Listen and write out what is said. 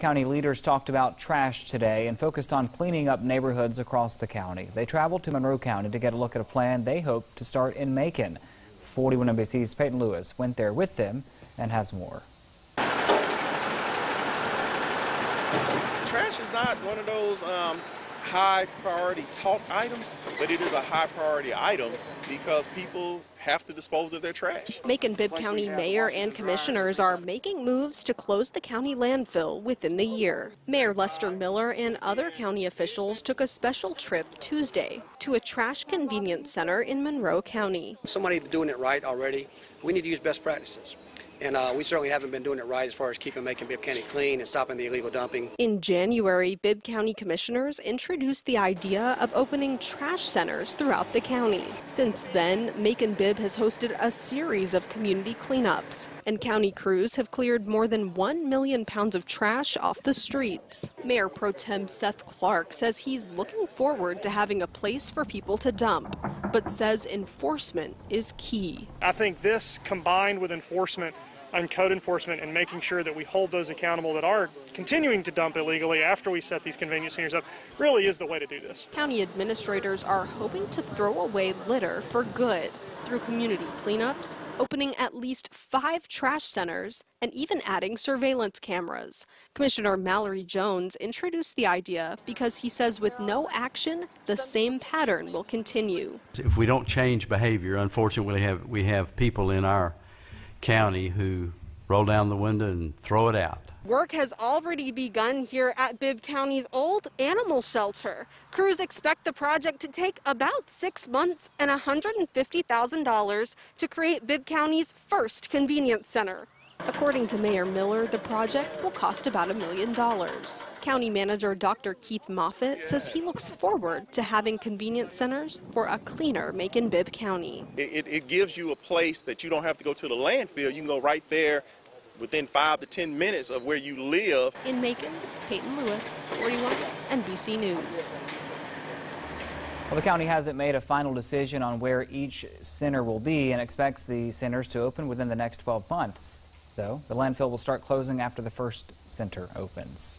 County leaders talked about trash today and focused on cleaning up neighborhoods across the county. They traveled to Monroe County to get a look at a plan they hope to start in Macon. 41 NBC's Peyton Lewis went there with them and has more. Trash is not one of those um, high priority talk items, but it is a high priority item because people have to dispose of their trash. Macon Bibb County mayor and commissioners are making moves to close the county landfill within the year. Mayor Lester Miller and other county officials took a special trip Tuesday to a trash convenience center in Monroe County. Somebody doing it right already. We need to use best practices. And uh, we certainly haven't been doing it right as far as keeping Macon Bibb County clean and stopping the illegal dumping. In January, Bibb County commissioners introduced the idea of opening trash centers throughout the county. Since then, Macon Bibb has hosted a series of community cleanups, and county crews have cleared more than 1 million pounds of trash off the streets. Mayor Pro Tem Seth Clark says he's looking forward to having a place for people to dump, but says enforcement is key. I think this combined with enforcement on code enforcement and making sure that we hold those accountable that are continuing to dump illegally after we set these convenience centers up really is the way to do this. County administrators are hoping to throw away litter for good through community cleanups, opening at least five trash centers, and even adding surveillance cameras. Commissioner Mallory Jones introduced the idea because he says with no action, the same pattern will continue. If we don't change behavior, unfortunately, we have, we have people in our county who roll down the window and throw it out. Work has already begun here at Bibb County's old animal shelter. Crews expect the project to take about six months and $150,000 to create Bibb County's first convenience center. According to Mayor Miller, the project will cost about a million dollars. County Manager Dr. Keith Moffitt says he looks forward to having convenience centers for a cleaner Macon Bibb County. It, it, it gives you a place that you don't have to go to the landfill. You can go right there within five to ten minutes of where you live. In Macon, Peyton Lewis, 41 NBC News. Well, the county hasn't made a final decision on where each center will be and expects the centers to open within the next 12 months though. The landfill will start closing after the first center opens.